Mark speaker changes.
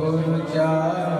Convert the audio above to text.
Speaker 1: Hare